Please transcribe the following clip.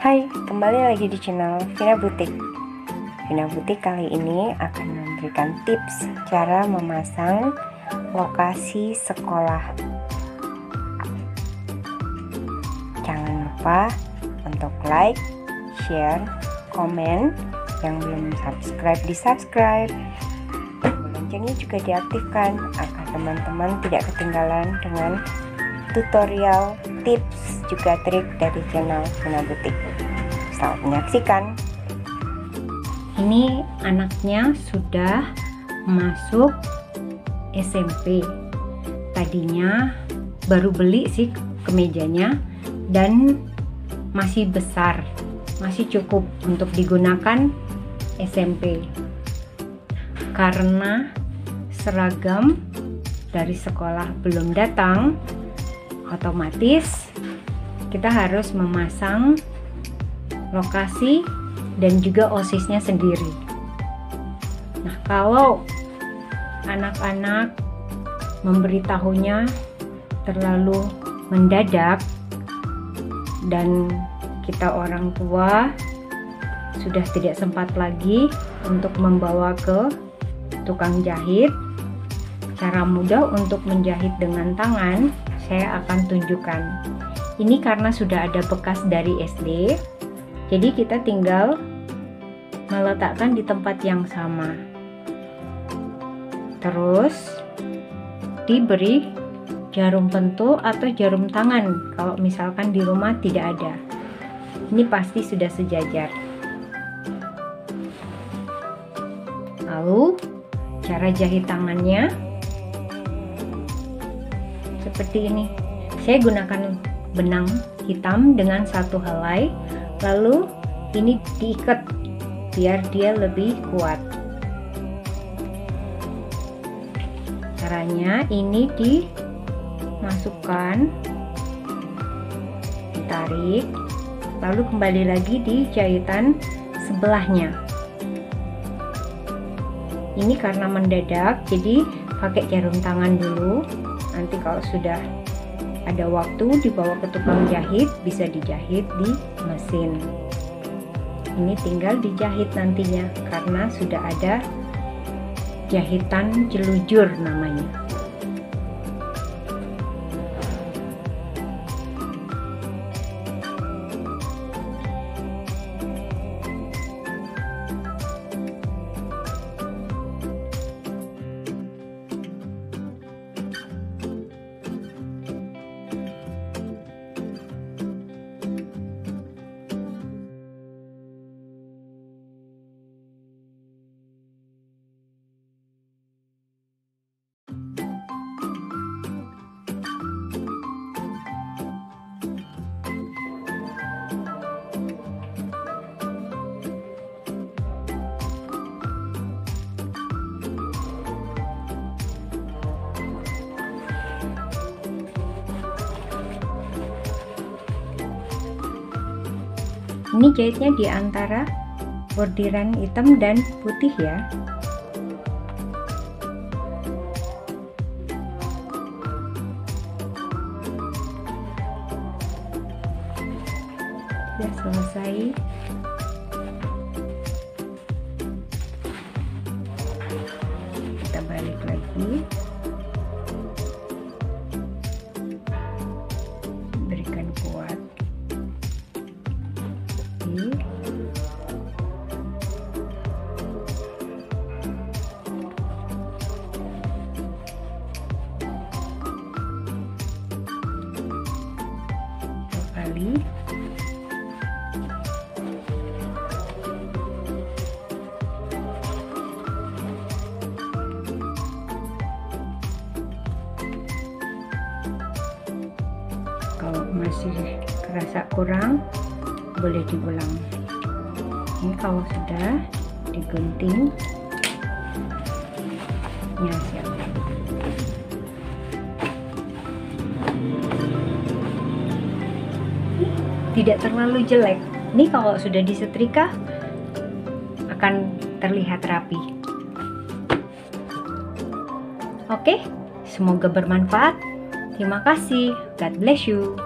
Hai, kembali lagi di channel Vina Butik. Vina Butik kali ini akan memberikan tips cara memasang lokasi sekolah. Jangan lupa untuk like, share, komen, yang belum subscribe di subscribe. Loncengnya juga diaktifkan agar teman-teman tidak ketinggalan dengan tutorial, tips, juga trik dari channel Guna Butik. Selamat menyaksikan. Ini anaknya sudah masuk SMP. Tadinya baru beli sih kemejanya dan masih besar, masih cukup untuk digunakan SMP. Karena seragam dari sekolah belum datang, otomatis kita harus memasang lokasi dan juga osisnya sendiri. Nah, kalau anak-anak memberitahunya terlalu mendadak dan kita orang tua sudah tidak sempat lagi untuk membawa ke tukang jahit. Cara mudah untuk menjahit dengan tangan saya akan tunjukkan. Ini karena sudah ada bekas dari SD, jadi kita tinggal meletakkan di tempat yang sama. Terus diberi jarum pentul atau jarum tangan kalau misalkan di rumah tidak ada. Ini pasti sudah sejajar. Lalu cara jahit tangannya seperti ini. Saya gunakan benang hitam dengan satu helai lalu ini diikat biar dia lebih kuat. Caranya ini dimasukkan ditarik lalu kembali lagi di jahitan sebelahnya. Ini karena mendadak jadi pakai jarum tangan dulu nanti kalau sudah ada waktu dibawa ke tukang jahit bisa dijahit di mesin. Ini tinggal dijahit nantinya karena sudah ada jahitan jelujur namanya ini jahitnya di antara bordiran hitam dan putih ya. Sudah selesai. Kita balik lagi kali kalau masih kerasa kurang boleh diulang. Ini kalau sudah digunting. Ya siap. Tidak terlalu jelek. Ini kalau sudah disetrika akan terlihat rapi. Oke semoga bermanfaat. Terima kasih. God bless you